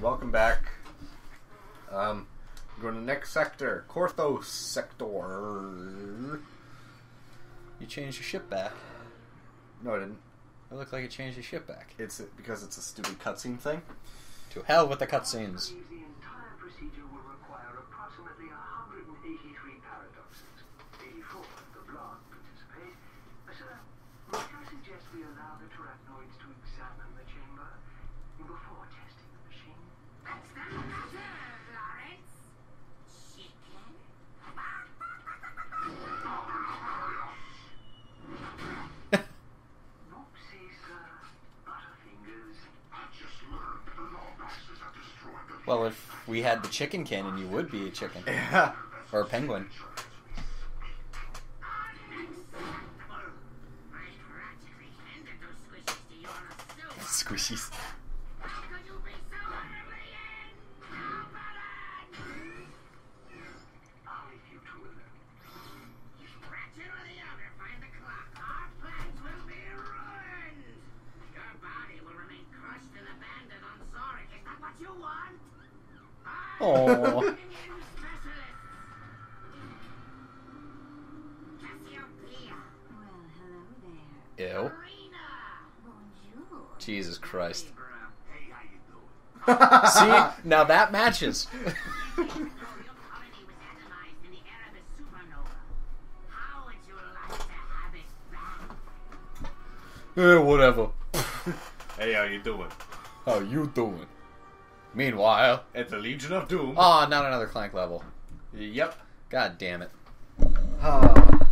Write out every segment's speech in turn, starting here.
welcome back. Um, we're going to the next sector, Korthos sector. You changed your ship back. No, I didn't. It looked like you changed your ship back. It's because it's a stupid cutscene thing. To hell with the cutscenes. The Well, if we had the chicken cannon, you would be a chicken. Yeah. Or a penguin. I practically handed those squishies How would you like to have it back? eh, whatever. Hey, how you doing? How you doing? Meanwhile. At the Legion of Doom. Oh, not another clank level. Yep. God damn it. Ah.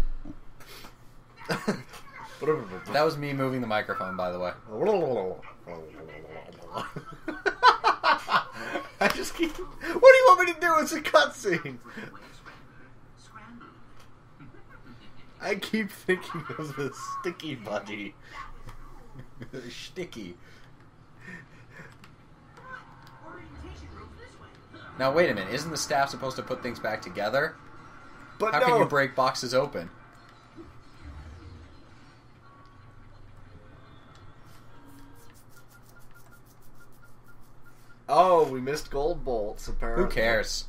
That was me moving the microphone, by the way. I just keep. What do you want me to do? It's a cutscene. I keep thinking of the sticky buddy. Sticky. Now wait a minute, isn't the staff supposed to put things back together? But How no. can you break boxes open? Oh, we missed gold bolts. Apparently. Who cares?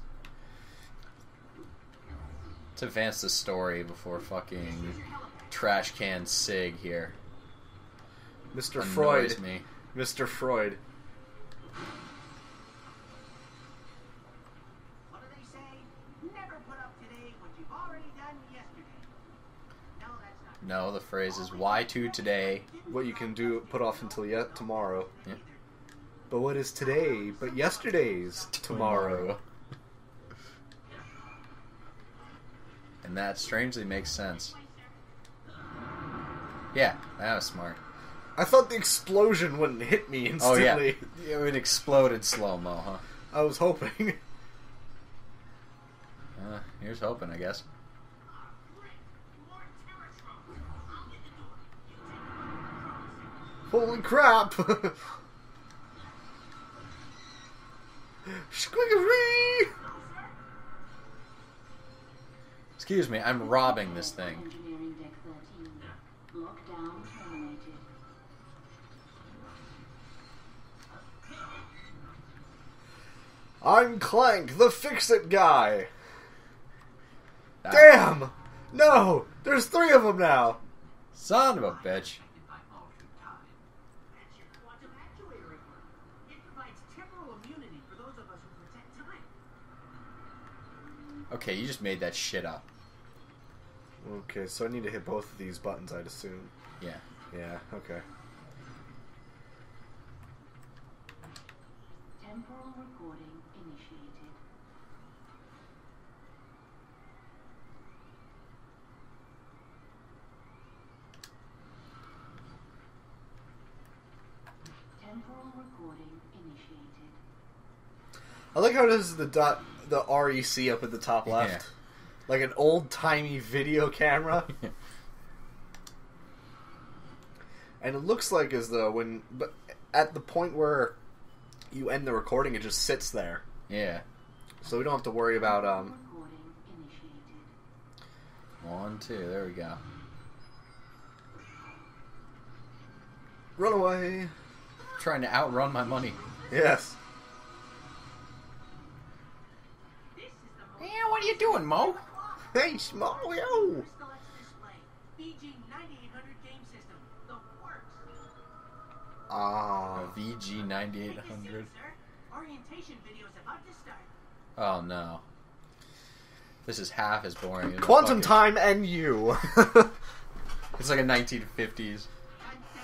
Let's advance the story before fucking trash can Sig here. Mr. annoys Freud. me. Mr. Freud. What do they say? Never put up today what you've already done yesterday. No, that's not. No, the phrase is why to today. What you can do, put off until yet tomorrow. Yeah. But what is today? But yesterday's tomorrow. And that strangely makes sense. Yeah, that was smart. I thought the explosion wouldn't hit me instantly. Oh yeah, it would explode in slow mo, huh? I was hoping. Uh, here's hoping, I guess. Holy crap! Squiggery! Excuse me, I'm robbing this thing. Engineering deck 13. Lockdown terminated. I'm Clank, the fix-it guy. Ah, Damn! No! There's three of them now. Son of a bitch. by altered time. That's your quantum actuator equipment. It provides temporal immunity for those of us who protect time. Okay, you just made that shit up. Okay, so I need to hit both of these buttons, I'd assume. Yeah. Yeah, okay. Temporal recording initiated. Temporal recording initiated. I like how it has the dot, the REC up at the top left. Yeah. Like an old timey video camera. and it looks like as though when, but at the point where you end the recording, it just sits there. Yeah. So we don't have to worry about, um, One, two, there we go. run away. Trying to outrun my money. Yes. You doing, Mo? Hey, Smallio! Crystal X display. BG 9800 game system. The works. Ah. A VG Take a seat, 9800. sir. Orientation video's about to start. Oh no. This is half as boring as Quantum time and you. It's like a 1950s.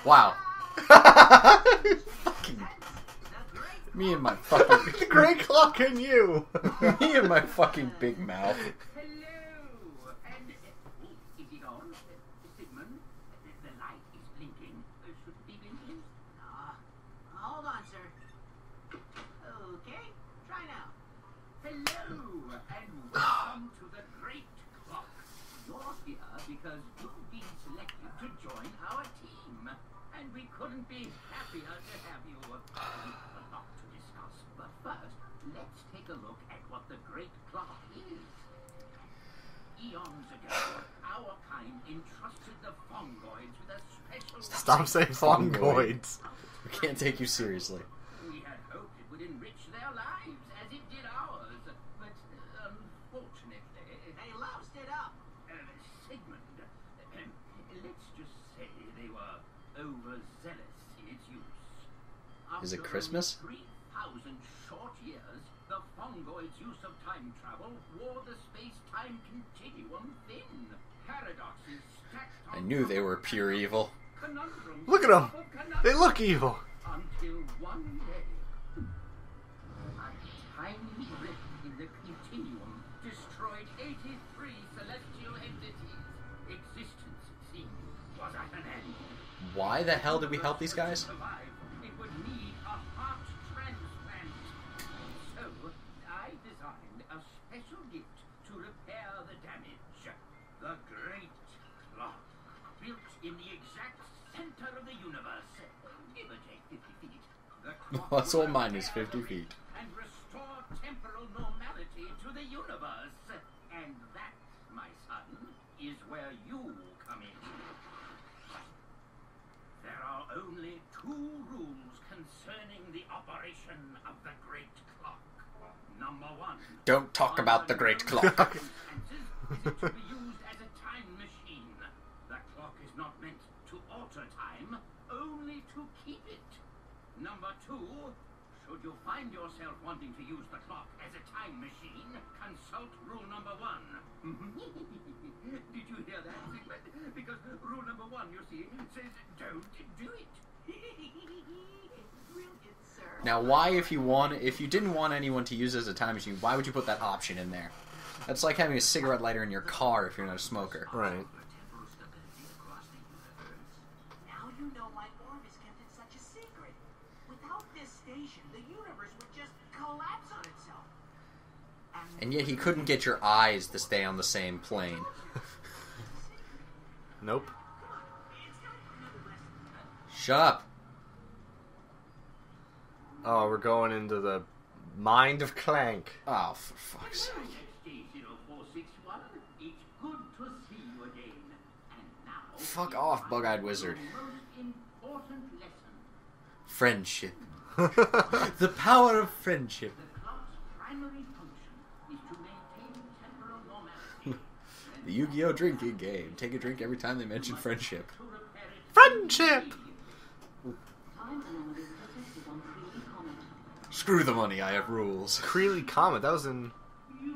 Wow. Fucking me and my fucking the Grey clock and you. me and my fucking big mouth. Hello! And uh, is it on? Uh, Sigmund, uh, the light is blinking. Uh, should it be blinking? Ah, hold on, sir. Okay, try now. Hello, and welcome to the Great Clock. You're here because you've been selected to join our team, and we couldn't be happier to have you. We've a lot to discuss, but first, let's take a look at what the Great Clock is. Eons ago, our kind entrusted the Fongoids with a special. Stop saying fongoids. We can't take you seriously. We had hoped it would enrich their lives as it did ours, but unfortunately, Hey, Love, stood up. uh, Sigmund, uh, let's just say they were overzealous in its use. Is it Christmas? 3,000 short years, the Fongoids' use of time travel wore the space-time continuum thin. Paradoxes stacked I knew they were pure evil. Conundrums Look at them. They look evil. Until one day, a tiny rift in the continuum destroyed 83 celestial entities. Existence, it seemed, was at an end. Why the hell did we help these guys? The clock Well, so will mine is 50 feet. And restore temporal normality to the universe. And that, my son, is where you come in. There are only two rules concerning the operation of the Great Clock. Number one. Don't talk about the great under no clock. circumstances is it to be used as a time machine. The clock is not meant to alter time, only to keep it. Number two, should you find yourself wanting to use the clock as a time machine, consult rule number one. Did you hear that, Sigmund? Because rule number one, you see, says don't do it. Brilliant, sir. Now, why, if you want, if you didn't want anyone to use it as a time machine, why would you put that option in there? That's like having a cigarette lighter in your car if you're not a smoker. Right. And yet he couldn't get your eyes to stay on the same plane. Nope. Shut up. Oh, we're going into the mind of Clank. Oh, for fuck's sake. XJ0461, it's good to see you again. And now, Fuck off, Bug-Eyed Wizard. most important lesson. Friendship. The power of friendship. The Yu-Gi-Oh! drinking game. Take a drink every time they mention friendship. to repair it Friendship! Time anomalies detected on Freely Comet. Screw the money, I have rules. Creeley Comet. That was in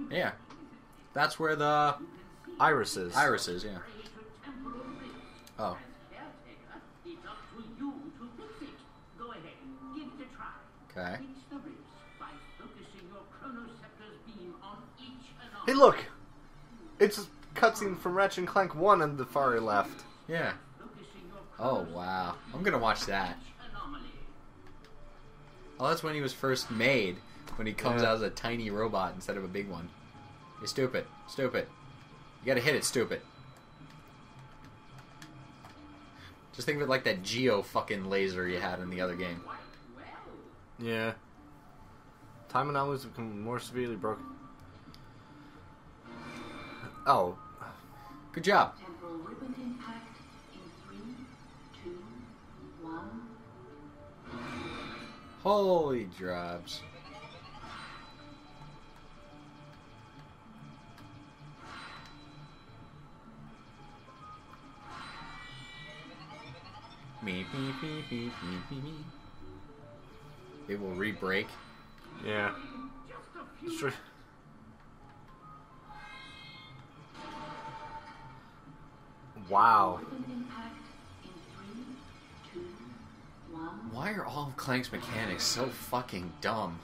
Yeah. That's where the Irises. iris is, yeah. to temporal rifts. Oh. As up to you to fix it. Go ahead, give it a try. Okay. Fix the rifts by focusing your chronoscepter's beam on each anomaly. Hey, look! It's cutscene from Ratchet and Clank 1 on the far left. Yeah. Oh, wow. I'm gonna watch that. Oh, that's when he was first made. When he comes Yeah. out as a tiny robot instead of a big one. You're stupid. Stupid. You gotta hit it, stupid. Just think of it like that Geo fucking laser you had in the other game. Yeah. Time anomalies become more severely broken. Oh, good job. Holy drops. Me, me, me, me, me, me, me. It will re-break. Yeah. Wow. Why are all of Clank's mechanics so fucking dumb?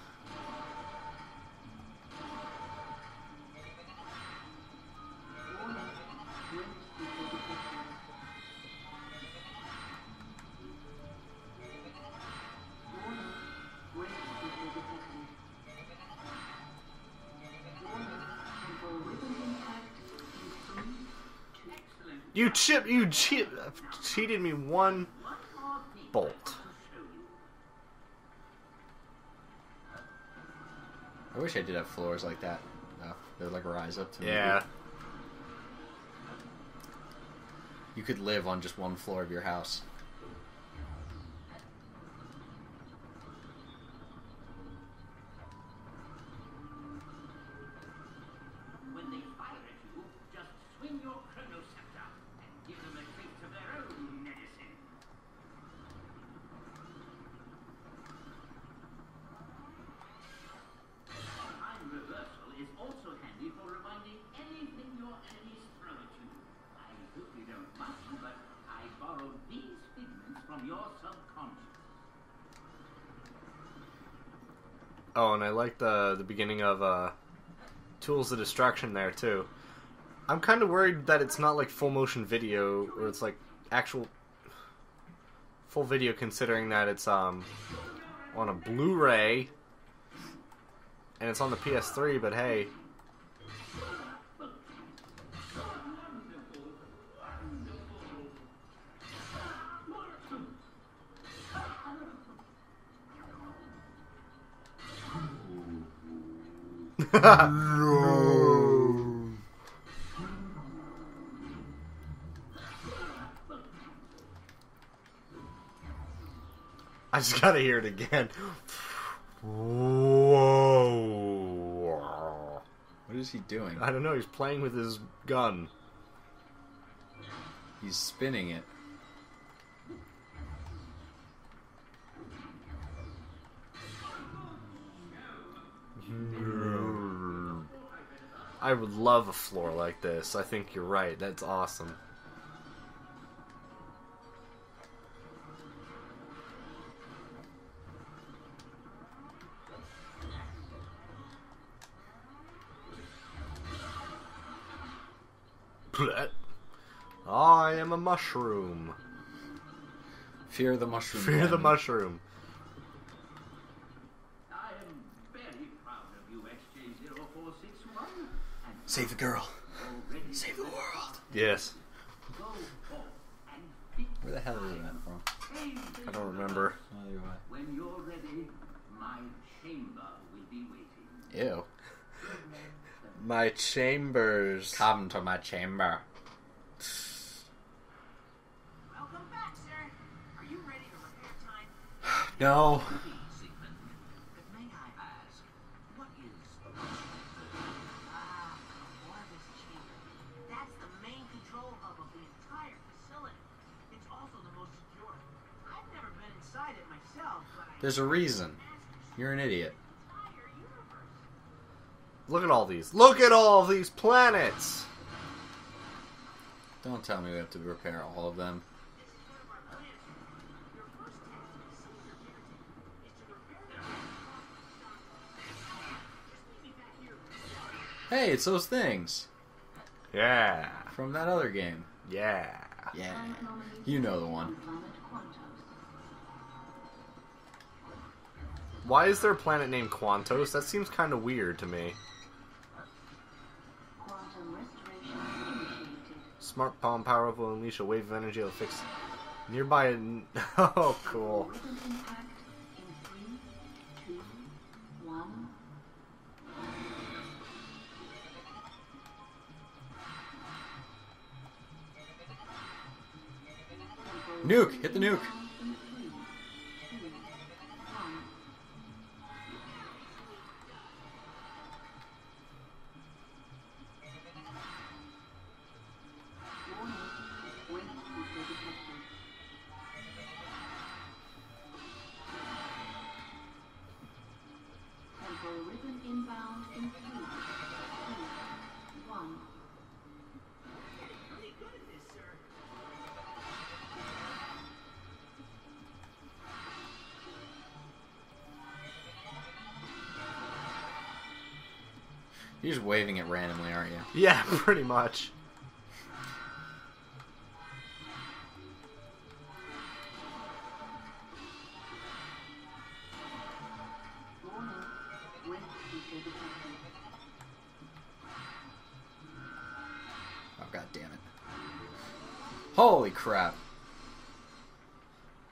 You chip. You cheat. Cheated me one What more things bolt. to show you? I wish I did have floors like that. Uh, they'd like rise up to me. Yeah. You could live on just one floor of your house. Tools of Destruction there too. I'm kind of worried that it's not like full motion video, or it's like actual full video, considering that it's um on a Blu-ray and it's on the PS3. But hey, I just gotta hear it again. Whoa! What is he doing? I don't know. He's playing with his gun. He's spinning it. I would love a floor like this. I think you're right. That's awesome. Blech. I am a mushroom. Fear the mushroom. Fear the mushroom. I am very proud of you, XJ0461. Save the girl. Save the world. Yes. go forth Where the hell is that from? I don't remember. Neither do When you're ready, my chamber will be waiting. Ew. My chambers. Come to my chamber. Welcome back, sir. Are you ready to repair time? No. Sigmund, but may I ask, Ah, Orvus Chamber. That's the main control hub of the entire facility. It's also the most secure. I've never been inside it myself, but I There's a reason. You're an idiot. Look at all these. Look at all these planets. Don't tell me we have to repair all of them. This is one of our plans. Your first task as senior caretaker is to repair the Just meet me back here. Hey, it's those things Yeah. from that other game. Yeah. Yeah. You know the one. on Planet Quantos. Why is there a planet named Quantos? That seems kind of weird to me. Smart palm power will unleash a wave of energy that'll fix nearby. Oh, cool. Nuke! Hit the nuke! You're just waving it randomly, aren't you? Yeah, pretty much. Warning. Wet seeker detected. Oh god damn it. Holy crap.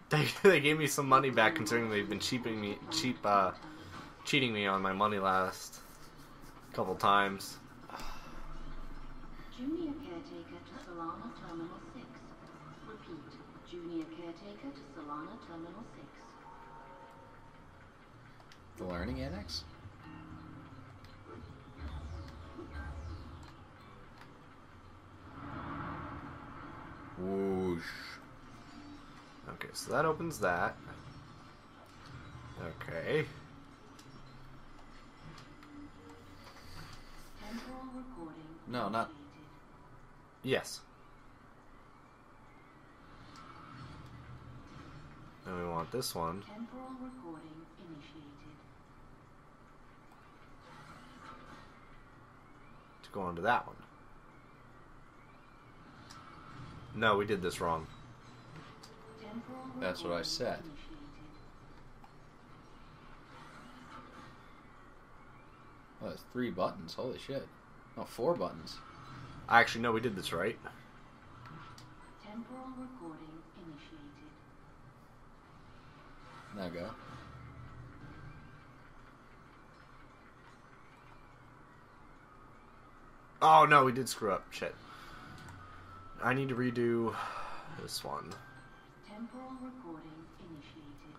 They, they gave me some money back considering they've been cheaping me cheap uh cheating me on my money last couple times. Junior caretaker to Solana Terminal 6. Repeat. Junior caretaker to Solana Terminal 6. The learning annex? Whoosh. Okay, so that opens that. Okay. No, not- Yes. And we want this one. Temporal recording initiated. to go onto that one. No, we did this wrong. That's what I said. Oh, that's three buttons. Holy shit. No, four buttons. I actually, know we did this right. Temporal recording initiated. Now go. Oh no, we did screw up. Shit. I need to redo this one. Temporal recording initiated.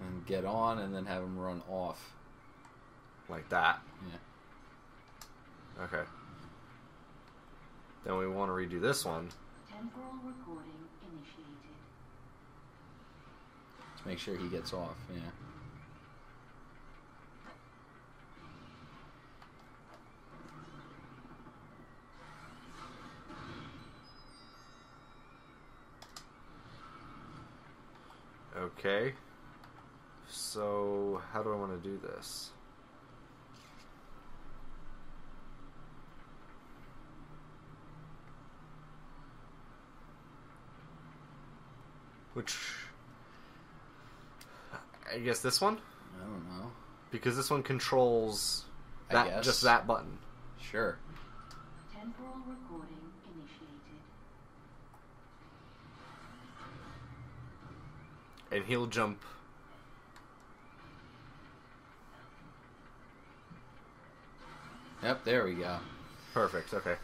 And get on and then have them run off. Like that. Yeah. Okay. Then we want to redo this one. Temporal recording initiated. To make sure he gets off. Yeah. Okay. So, how do I want to do this? Which. I guess this one? I don't know. Because this one controls I that guess. just that button. Sure. Temporal recording initiated. And he'll jump. Yep, there we go. Perfect, okay.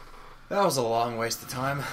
That was a long waste of time.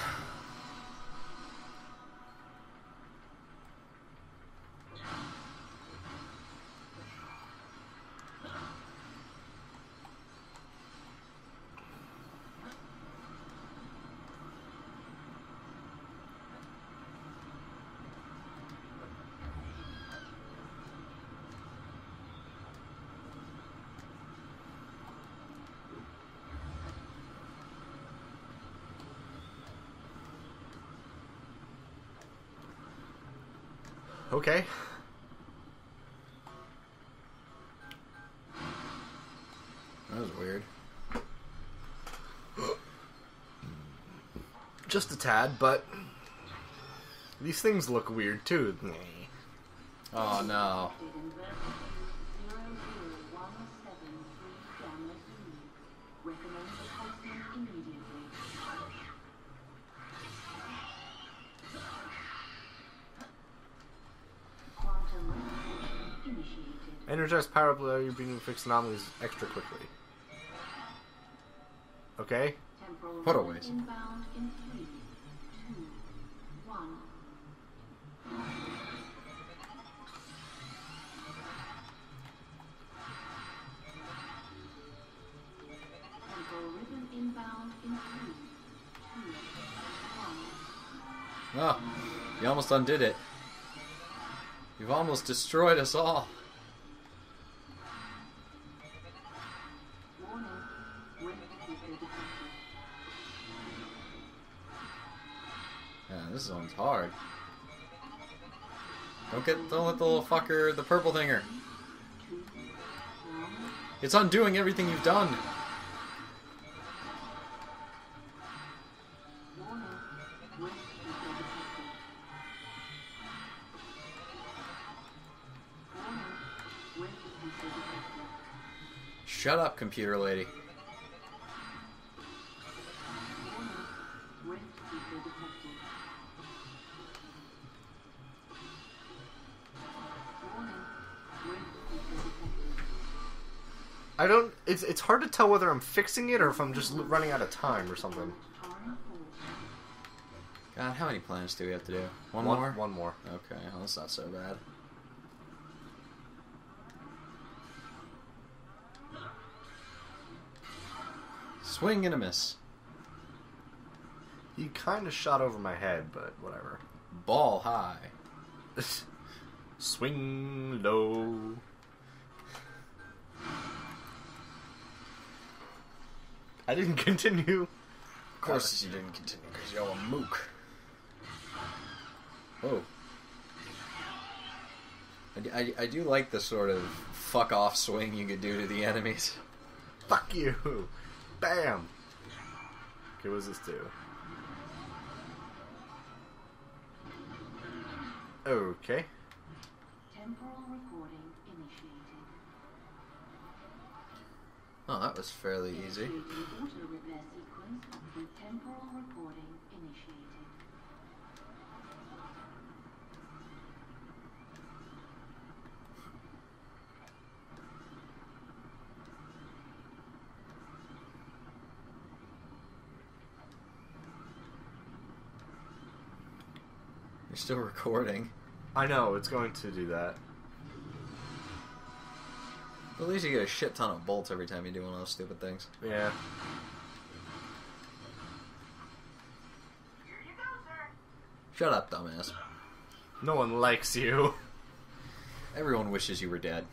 Okay. That was weird. Just a tad, but. These things look weird too. Oh no. Energize power up allow you being fix anomalies extra quickly. Okay? Temporal What a recording waste. inbound in three, two, one. Temporal ribbon inbound in three, two, one. Oh, you almost undid it. You've almost destroyed us all. This one's hard. Don't get, don't let the little fucker, the purple thinger. It's undoing everything you've done. Shut up, computer lady. It's it's hard to tell whether I'm fixing it or if I'm just running out of time or something. God, how many planets do we have to do? One, One- more? One more. Okay, well, that's not so bad. Swing and a miss. He kind of shot over my head, but whatever. Ball high. Swing low. I didn't continue. Of course you didn't continue because you're a mook. Oh. Whoa. I do like the sort of fuck off swing you could do to the enemies. Fuck you. Bam. Okay, what does this do? Okay. Temporal recording initiated. Oh, that was fairly easy. You're still recording. I know, it's going to do that. At least you get a shit ton of bolts every time you do one of those stupid things. Yeah. Here you go, sir. Shut up, dumbass. No one likes you. Everyone wishes you were dead.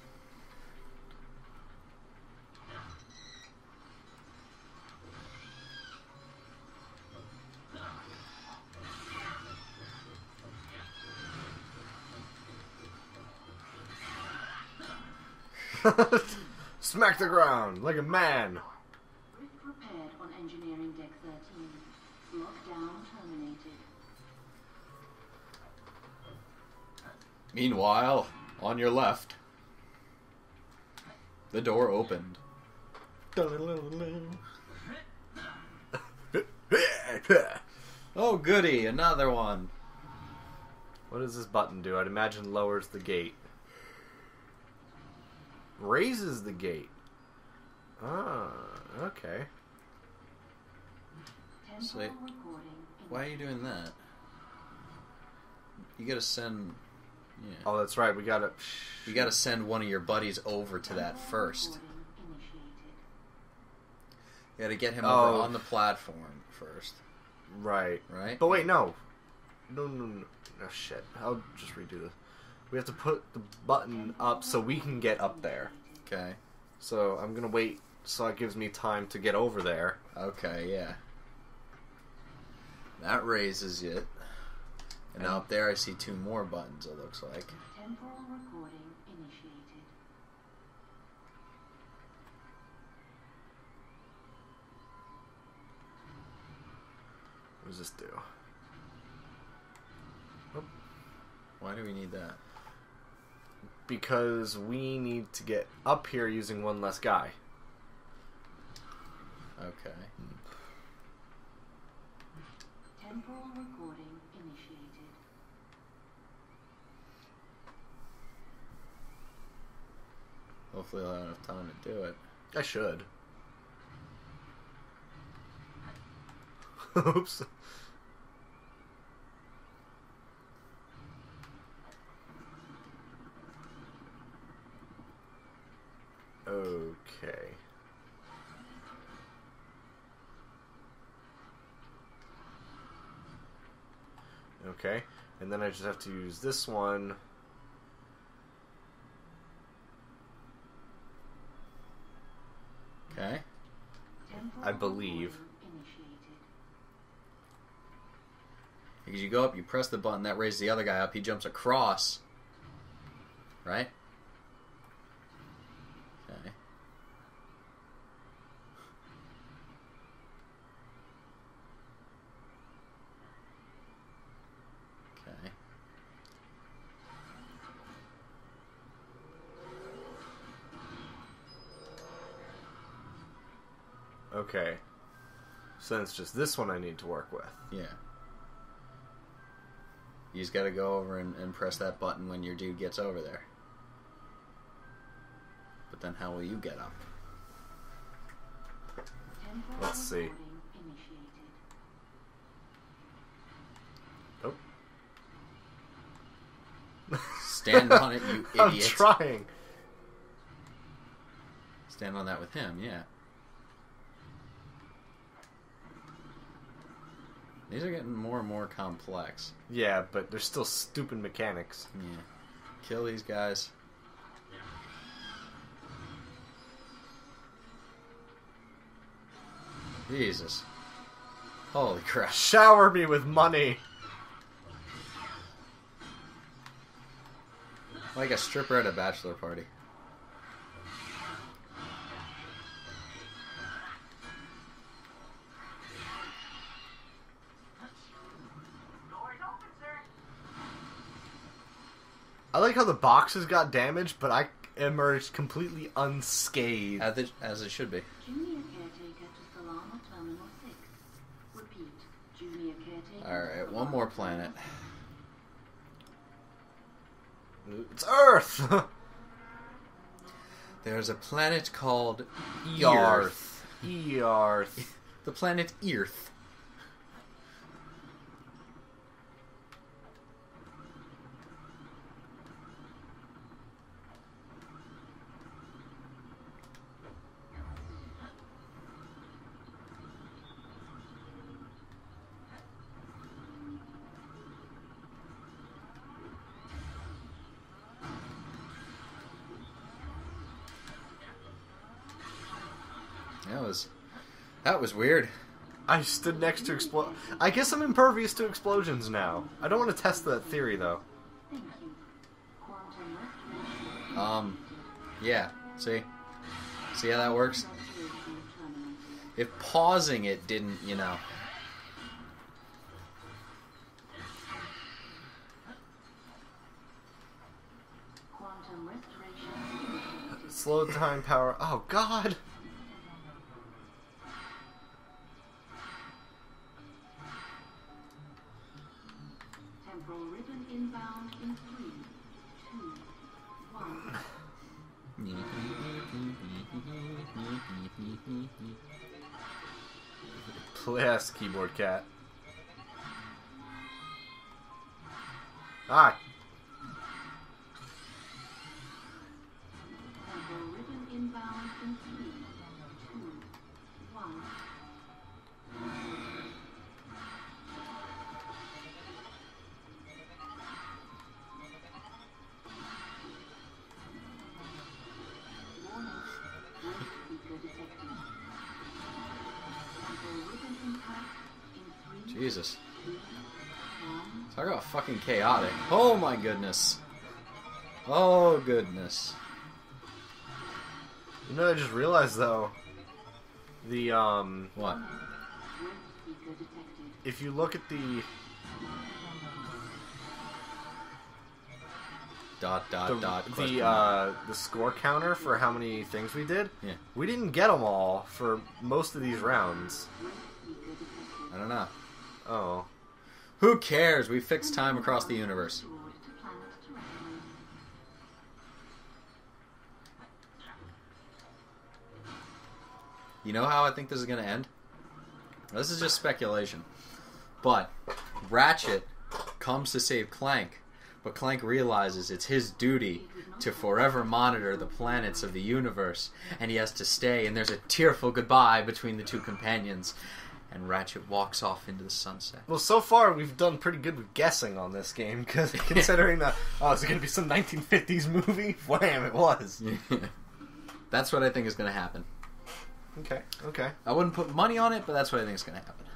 Smack the ground like a man. Rift repaired on engineering deck 13. Lockdown terminated. Meanwhile, on your left, the door opened. Oh, goody, another one. What does this button do? I'd imagine lowers the gate. Raises the gate. Ah, okay. So- recording Why are you doing that? You gotta send. Yeah. Oh, that's right. We gotta. You gotta send one of your buddies over to that first. recording. You gotta get him Oh. over on the platform first, Right. right? But wait, no. No, no, no. No, shit. I'll just redo this. We have to put the button up so we can get up there. Okay. So I'm gonna wait so it gives me time to get over there. Okay, yeah. That raises it. And now up there I see two more buttons, it looks like. Temporal recording initiated. What does this do? Why do we need that? Because we need to get up here using one less guy. Okay. Temporal recording initiated. Hopefully I'll have enough time to do it. I should. Oops. Okay. Okay, and then I just have to use this one. Okay? I believe. Because you go up, you press the button, that raises the other guy up, he jumps across. Right? Okay. Okay. So then it's just this one I need to work with. Yeah. You just gotta go over and, and press that button when your dude gets over there. But then how will you get up? Let's see. recording initiated. Stand on it, you idiot. I'm idiot. trying. Stand on that with him, yeah. These are getting more and more complex. Yeah, but they're still stupid mechanics. Yeah. Kill these guys. Jesus. Holy crap. Shower me with money. Like a stripper at a bachelor party. Like how the boxes got damaged, but I emerged completely unscathed. As it, as it should be. Junior caretaker to Solana Terminal 6. Repeat. Junior caretaker. Alright, one more planet. It's Earth. There's a planet called Earth. Yarth. The planet Earth. That was weird. I stood next to explode. I guess I'm impervious to explosions now. I don't want to test that theory though. Thank you. Quantum restoration. Um, yeah. See, see how that works. If pausing it didn't, you know. Quantum restoration initiated. Slow time power. Oh God. Fucking chaotic. Oh my goodness. Oh goodness. You know, I just realized though. The um, What? Voice speaker detected. if you look at the Dot dot the, dot. the uh the score counter for how many things we did, Yeah. we didn't get them all for most of these rounds. Voice speaker detected. I don't know. Oh, Who cares? We fixed time across the universe. You know how I think this is going to end? This is just speculation. But Ratchet comes to save Clank, but Clank realizes it's his duty to forever monitor the planets of the universe, and he has to stay, and there's a tearful goodbye between the two companions, and Ratchet walks off into the sunset. well, so far we've done pretty good with guessing on this game, because considering that oh, is it gonna be some 1950s movie? Wham! It was. That's what I think is going to happen. Okay, okay. I wouldn't put money on it, but that's what I think is going to happen.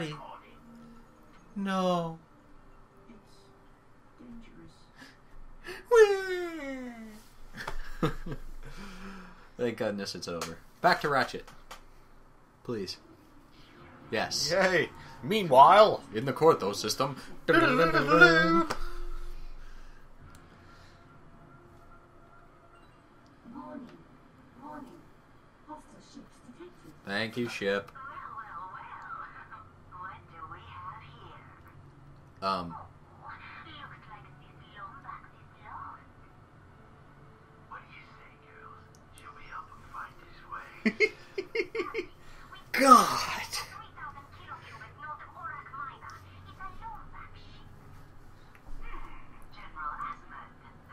Daddy. No. Thank goodness it's over. Back to Ratchet. Please. Yes. Yay. Meanwhile, In the Cortho system. Warning. Warning. Hostile ships detected. Thank you, ship. Um, the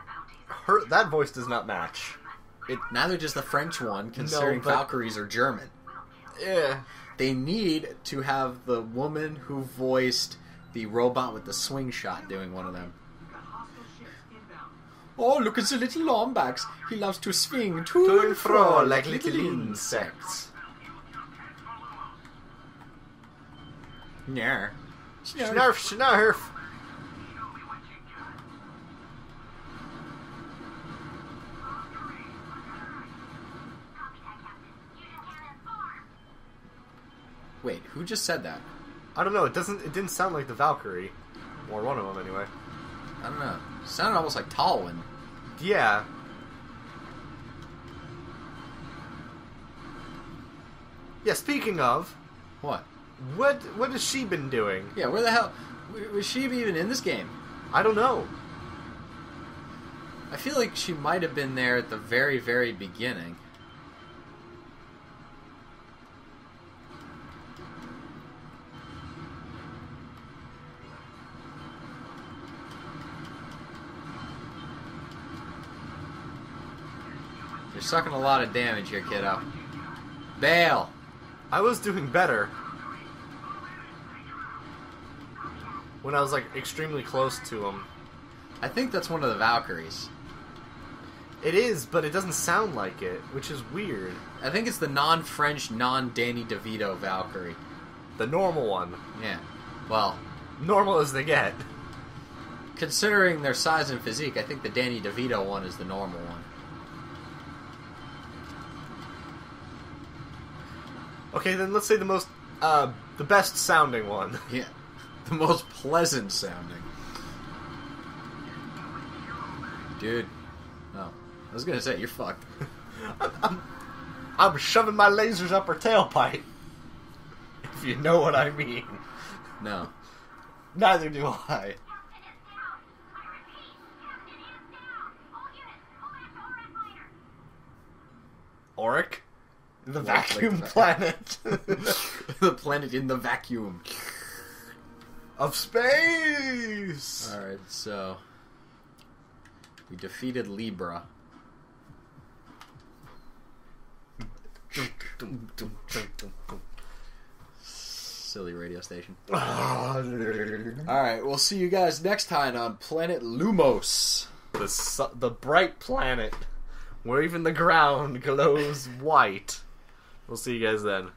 bounty's her that voice does not match. It neither does the French one, considering but- Valkyries are German. Yeah. They need to have the woman who voiced the robot with the swing shot doing one of them. Got hostile ships inbound. Oh, look at the little Lombax. He loves to swing to, To and fro like little insects. Snarf, snarf. Copy that, Captain. Fusion cannon armed. Wait, who just said that? I don't know. It doesn't. It didn't sound like the Valkyrie, or one of them anyway. I don't know. sounded almost like Talwyn. Yeah. Yeah. Speaking of, What? what what has she been doing? Yeah, where the hell was she even in this game? I don't know. I feel like she might have been there at the very, very beginning. Sucking a lot of damage here, kiddo. Bail! I was doing better when I was like extremely close to him. I think that's one of the Valkyries. It is, but it doesn't sound like it, which is weird. I think it's the non-French, non-Danny DeVito Valkyrie. The normal one, Yeah. Well, normal as they get. considering their size and physique, I think the Danny DeVito one is the normal one. Okay, then let's say the most, uh, the best sounding one. Yeah. The most pleasant sounding. Dude. Oh. I was gonna say, you're fucked. I'm I'm shoving my lasers up her tailpipe. If you know what I mean. No. Neither do I. Captain is down. I repeat, Captain is down. All units, go back to Orak Minor. Auric? The Like- like vacuum the- planet the planet in the vacuum. of space. Alright, so. We defeated Libra. Silly radio station. Alright, we'll see you guys next time on Planet Lumos. the su- the bright planet where even the ground glows white. We'll see you guys then.